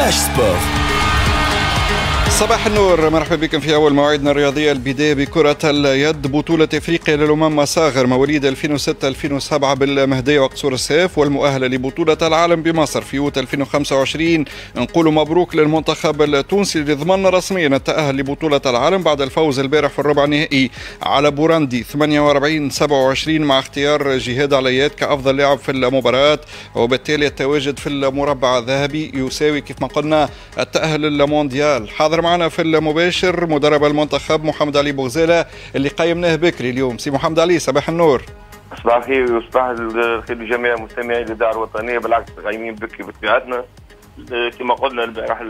Flash Sport. صباح النور. مرحبا بكم في أول مواعيدنا الرياضية البداية بكرة اليد. بطولة إفريقيا للأمم مصاغر مواليد 2006 2007 بالمهديه وقصور السيف والمؤهله لبطولة العالم بمصر في يوت 2025 نقول مبروك للمنتخب التونسي اللي ضمن رسميا التأهل لبطولة العالم بعد الفوز البارح في الربع النهائي على بوراندي 48 27 مع اختيار جهاد عليات كأفضل لاعب في المباراة. وبالتالي التواجد في المربع الذهبي يساوي كيف ما قلنا التأهل للمونديال. حاضر معنا في المباشر مدرب المنتخب محمد علي بوغزالة اللي قيمناه بكري اليوم. سي محمد علي صباح النور. صباح الخير وصباح الخير لجميع مستمعي الإذاعة الوطنية. بالعكس قايمين بكري بطبيعتنا. كما قلنا البارح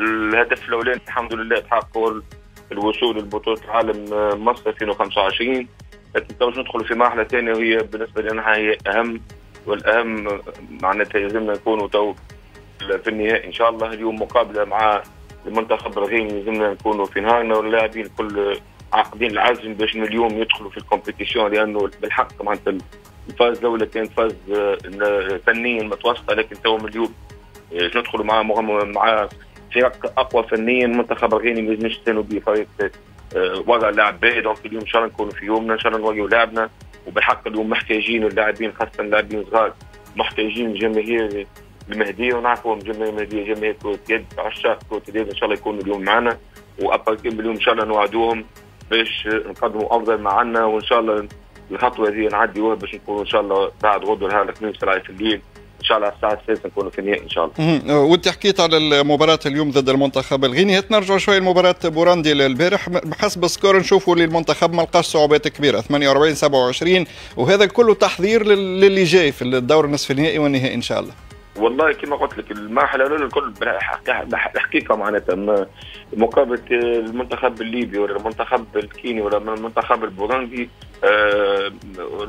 الهدف الأولاني الحمد لله تحقق الوصول لبطوله العالم مصر 2025 لكن تو ندخل في مرحلة ثانية وهي بالنسبة لنا هي أهم والأهم معناتها يلزمنا نكونوا تو في النهائي إن شاء الله. اليوم مقابلة مع المنتخب الغيني لازمنا نكونوا في نهارنا واللاعبين كل عاقدين العزم باش اليوم يدخلوا في ال compétition لأنه بالحق معناتها ال phase الاولى كانت phase فنيا متوسطة لكن تو اليوم ندخلوا مع مع فرق أقوى فنيا المنتخب الغيني ما لازمش نستنوا به فريق وضع لاعب باهي donc اليوم إن شاء الله نكونوا في يومنا إن شاء الله نواجهوا لاعبنا وبالحق اليوم محتاجين اللاعبين خاصة اللاعبين صغار محتاجين جماهير المهديه ونعرفوا جماهير المهدية جماهير كرة يد عشاق كرة اليد إن شاء الله يكونوا اليوم معنا وباركين اليوم إن شاء الله نوعدوهم باش نقدموا أفضل ما عندنا وإن شاء الله الخطوة هذه نعديوها باش نكونوا إن شاء الله بعد غدوة نهار الخميس في الليل. إن شاء الله الساعة السادسة نكونوا في النهائي إن شاء الله. وانت حكيت على المباراة اليوم ضد المنتخب الغيني. نرجع شوي لمباراة بوراندي البارح. بحسب ال score نشوفوا للمنتخب ما لقاش صعوبات كبيرة. 48 27 وهذا كله تحضير للي جاي في الدور النصف النهائي والنهائي إن شاء الله. والله كما قلت لك المرحلة الأولى الكل الحقيقة معناتها. مقابله المنتخب الليبي ولا المنتخب الكيني ولا المنتخب البوروندي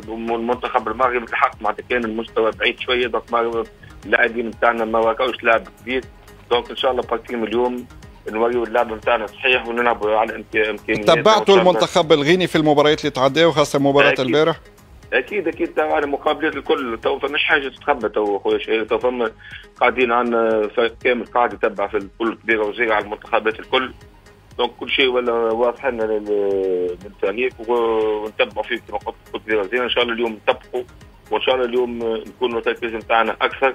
والمنتخب المغربي الحق معناتها كان المستوى بعيد شوية. donc اللاعبين نتاعنا ما واقعوش لاعب كبير. donc إن شاء الله à partir م اليوم نوريو اللعب نتاعنا صحيح ونلعبوا على إمكانيات. تبعتوا المنتخب الغيني في المباريات اللي تعداوا خاصه مباراة البارح؟ أكيد أكيد. تبع المقابلات الكل. تو فماش حاجة تتخبى تو خويا شهير تو فما قاعدين عندنا فريق كامل قاعد يتبع في الكل كبيرة وصغيره على المنتخبات الكل. donc كل شيء ولا واضح لنا للتاريخ ونتبعوا فيه كما قلت كبيرة وصغيره إن شاء الله اليوم نطبقوا وإن شاء الله اليوم نكونوا التركيز نتاعنا أكثر.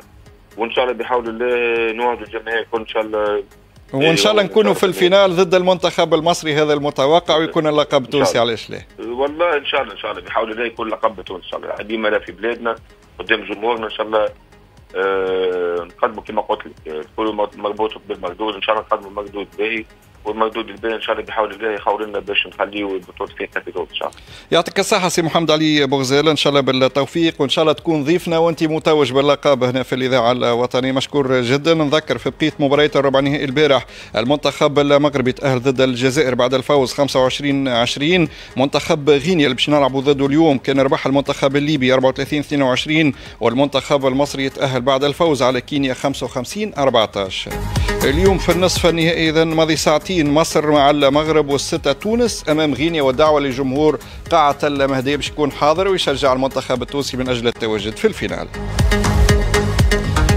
وإن شاء الله بحول الله نوعد الجماهير كل إن شاء الله وإن شاء الله نكونوا في ال finale ضد المنتخب المصري هذا المتوقع ويكون اللقب تونسي علاش لا؟ والله إن شاء الله إن شاء الله. الله يكون لقب تونس إن شاء الله. ديما في بلادنا قدام جمهورنا إن شاء الله آه نقدموا كما قلت لك. كل مربوط بالمردود. إن شاء الله نقدموا مردود باهي والمردود الباهي إن شاء الله بحول الله يخول لنا باش نخليو البطولة في capitale إن شاء الله. يعطيك الصحة سي محمد علي بوغزال إن شاء الله بالتوفيق وإن شاء الله تكون ضيفنا وأنت متوج باللقب هنا في الإذاعة الوطنية. مشكور جدا. نذكر في بقية مباريات الربع نهائي البارح المنتخب المغربي تأهل ضد الجزائر بعد الفوز 25 20 منتخب غينيا اللي باش نلعبوا ضده اليوم كان ربح المنتخب الليبي 34 22 والمنتخب المصري يتاهل بعد الفوز على كينيا 55 14 اليوم في النصف النهائي اذا ماضي ساعتين مصر مع المغرب والستة تونس أمام غينيا والدعوة لجمهور قاعة المهدية باش يكون حاضر ويشجع المنتخب التونسي من أجل التواجد في ال finale.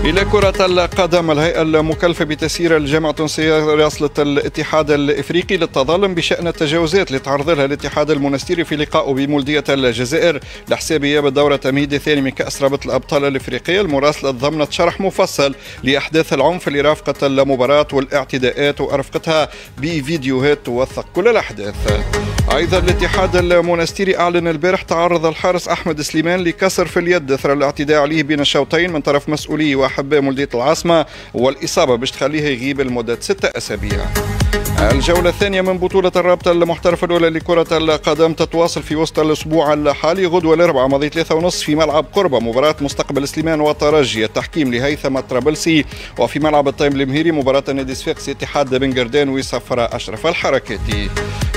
إلى كرة القدم الهيئة المكلفة بتسيير الجامعة التونسية راسلت الاتحاد الإفريقي للتظلم بشأن التجاوزات اللي تعرض لها الاتحاد المنستيري في لقائه بمولودية الجزائر. لحساب إياب الدور التمهيدي الثاني من كأس رابطة الأبطال الإفريقية المراسلة ضمنت شرح مفصل لأحداث العنف اللي رافقت المباراة والاعتداءات وأرفقتها بفيديوهات توثق كل الأحداث. أيضا الاتحاد المنستيري أعلن البارح تعرض الحارس أحمد سليمان لكسر في اليد اثر الاعتداء عليه بين الشوطين من طرف مسؤولي واحباء مولودية العاصمة والإصابة باش تخليه يغيب لمدة ستة أسابيع. الجولة الثانية من بطولة الرابطة المحترفة الأولى لكرة القدم تتواصل في وسط الأسبوع الحالي غدوة الأربعاء ماضي ثلاثة ونصف في ملعب قربة. مباراة مستقبل سليمان وترجي التحكيم لهيثم الطرابلسي. وفي ملعب الطيب المهيري مباراة النادي صفاقسي اتحاد بن قردان وصفراء أشرف الحركاتي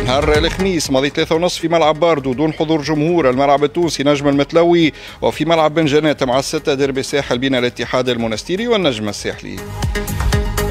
نهار الخميس ماضي ثلاثة ونصف في ملعب باردو دون حضور جمهور الملعب التونسي نجم المتلوي. وفي ملعب بن جنات مع الستة ديربي ساحل بين الاتحاد المنستيري والنجم الساحلي.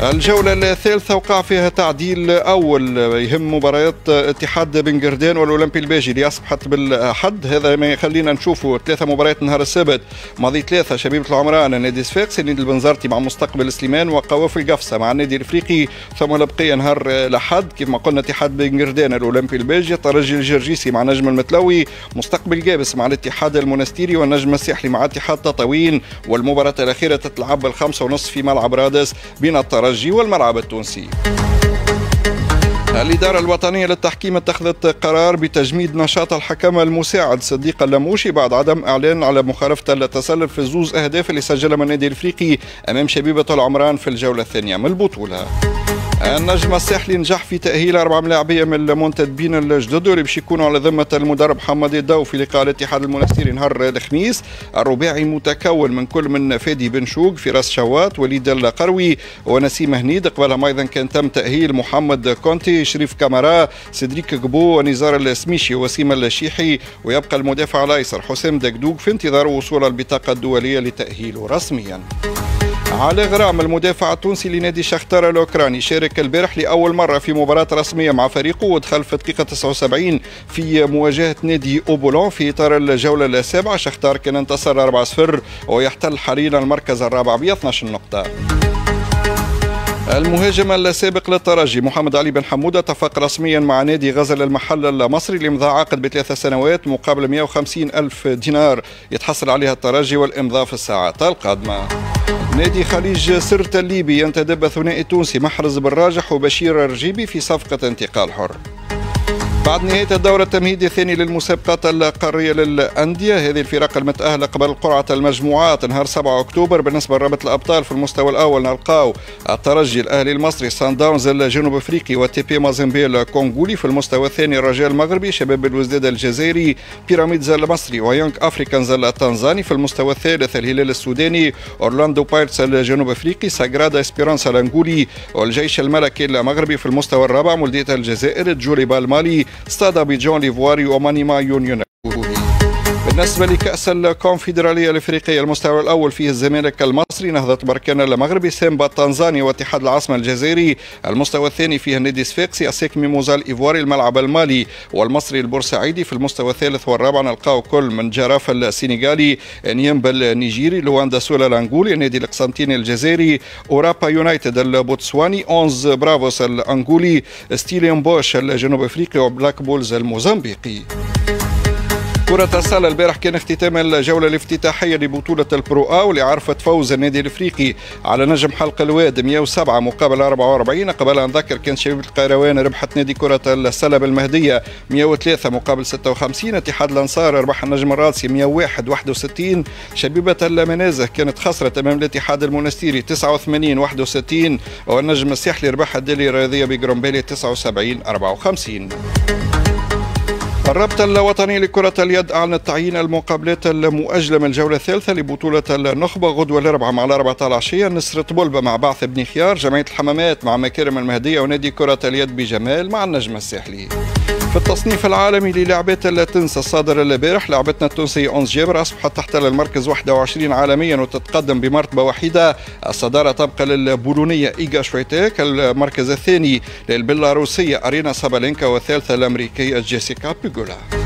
الجولة الثالثة وقع فيها تعديل أول. يهم مباريات اتحاد بن قردان والأولمبي الباجي اللي أصبحت بالحد هذا ما يخلينا نشوفوا ثلاثة مباريات نهار السبت ماضي ثلاثة شبيبة العمران نادي صفاقس النادي البنزرتي مع مستقبل سليمان وقوافل القفصة مع النادي الإفريقي. ثم البقية نهار الأحد. كيف ما قلنا اتحاد بن قردان الأولمبي الباجي الترجي الجرجيسي مع نجم المتلوي مستقبل جابس مع الاتحاد المنستيري والنجم الساحلي مع اتحاد تطاوين والمباراة الأخيرة تتلعب بالخمسة ونصف في ملعب رادس بين الترجي والملعب التونسي. الإدارة الوطنية للتحكيم اتخذت قرار بتجميد نشاط الحكم المساعد صديق اللموشي بعد عدم إعلان على مخالفة التسلل في زوز أهداف اللي سجلها من النادي الإفريقي أمام شبيبة العمران في الجولة الثانية من البطولة. النجم الساحلي نجح في تأهيل أربعة ملاعبية من المنتدبين الجدد واللي باش يكونوا على ذمة المدرب محمد الدو في لقاء الاتحاد المنستيري نهار الخميس. الرباعي متكون من كل من فادي بن شوق فراس شوات وليد القروي ونسيم هنيد. قبلها أيضا كان تم تأهيل محمد كونتي شريف كامارا سيدريك قبو ونزار السميشي وسيم الشيحي ويبقى المدافع الأيسر حسام دقدوق في انتظار وصول البطاقة الدولية لتأهيله رسميا. علي غرام المدافع التونسي لنادي شختار الأوكراني شارك البارح لأول مرة في مباراة رسمية مع فريقه ودخل في الدقيقه 79 في مواجهة نادي أوبولون في إطار الجولة السابعة. شختار كان انتصر 4-0 ويحتل حاليا المركز الرابع ب 12 نقطة. المهاجم السابق للترجي محمد علي بن حمودة اتفق رسميا مع نادي غزل المحل المصري لإمضاء عقد بثلاث سنوات مقابل 150 ألف دينار يتحصل عليها الترجي والإمضاء في الساعات القادمة. نادي خليج سرت الليبي ينتدب ثنائي تونسي محرز بن راجح وبشير الرجيبي في صفقة انتقال حر. بعد نهاية الدور التمهيدي الثاني للمسابقات القارية للأندية هذه الفرق المتأهلة قبل قرعة المجموعات. نهار 7 أكتوبر بالنسبة لرابطة الأبطال في المستوى الأول نلقاو الترجي الأهلي المصري سان داونز الجنوب أفريقي وتي بي مازيمبي الكونغولي. في المستوى الثاني الرجاء المغربي شباب بلوزداد الجزائري بيراميدز المصري ويونغ أفريكانز التنزاني. في المستوى الثالث الهلال السوداني أورلاندو بايرتس الجنوب أفريقي ساغرادا إسبيرانسا الأنغولي والجيش الملكي المغربي. في المستوى الرابع مولودية الجزائر جوليبا المالي Stade Stade d'Abidjan الإيفواري، و Maniema Union. بالنسبة لكأس الكونفدرالية الإفريقية المستوى الأول فيه الزمالك المصري نهضة بركان المغربي سيمبا التنزاني واتحاد العاصمة الجزائري المستوى الثاني فيه النادي الصفاقسي أسيك ميموزا الإيفواري الملعب المالي. والمصري البورسعيدي في المستوى الثالث والرابع نلقاو كل من جاراف السينيغالي إنييمبا النيجيري لواندا سولا الأنغولي النادي القسنطيني الجزائري أورابا يونايتد البوتسواني أونز برافوس الأنغولي ستيلينبوش الجنوب أفريقي وبلاك بولز الموزمبيقي. كرة السلة. البارح كان اختتام الجولة الافتتاحية لبطولة ال Pro A واللي عرفت فوز النادي الإفريقي على نجم حلق الواد 107 مقابل 44 قبل أن نذكر كان شبيبة القيروان ربحت نادي كرة السلة بالمهدية 103 مقابل 56 اتحاد الأنصار ربح النجم الرادسي 101 61 شبيبة المنازه كانت خسرت أمام الاتحاد المنستيري 89 61 والنجم الساحلي ربح الدالية الرياضية بقرمبالية 79 54 الرابطة الوطنية لكرة اليد أعلنت تعيين المقابلات المؤجلة من الجولة الثالثة لبطولة النخبة غدوة الأربعاء مع الأربعة العشية. نسر طبلبة مع بعث بني خيار. جمعية الحمامات مع مكارم المهدية ونادي كرة اليد بجمال مع النجم الساحلي في التصنيف العالمي للعبات التنس الصادر البارح لعبتنا التونسية أنس جابر أصبحت تحتل المركز 21 عالميا وتتقدم بمرتبة وحيدة. الصدارة تبقى للبولونية إيجا شويتيك المركز الثاني للبيلاروسية أرينا سابالينكا والثالثة الأمريكية جيسيكا بيغولا.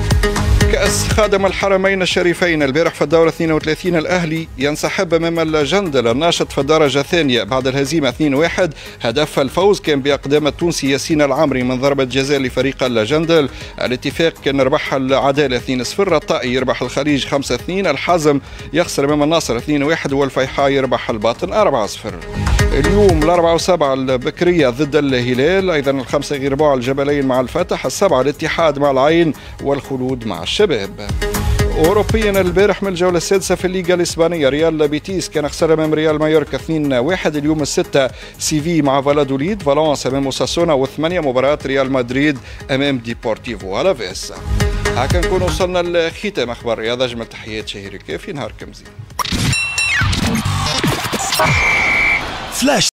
كأس خادم الحرمين الشريفين. البارح في الدورة 32 الأهلي ينسحب أمام الجندل الناشط في الدرجة الثانية بعد الهزيمة 2-1 هدف الفوز كان بأقدام التونسي ياسين العمري من ضربة جزاء لفريق الجندل الاتفاق كان ربح العدالة 2-0 الطائي يربح الخليج 5-2 الحازم يخسر أمام النصر 2-1 والفيحاء يربح الباطن 4-0 اليوم الأربعة وسبعة البكيرية ضد الهلال أيضا الخمسة غير ربع الجبلين مع الفتح السبعة الاتحاد مع العين والخلود مع الشباب. اوروبيا البارح من الجولة السادسة في الليغا الإسبانية ريال بيتيس كان خسر أمام ريال مايوركا 2-1 اليوم الستة سيفيل مع فالادوليد فالونس أمام أوساسونا والثمانية مباريات ريال مدريد أمام ديبورتيفو ألافيس هكا نكون وصلنا لختام أخبار الرياضة أجمل تحيات شهير في نهاركم زين. Flash